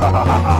ハハハハ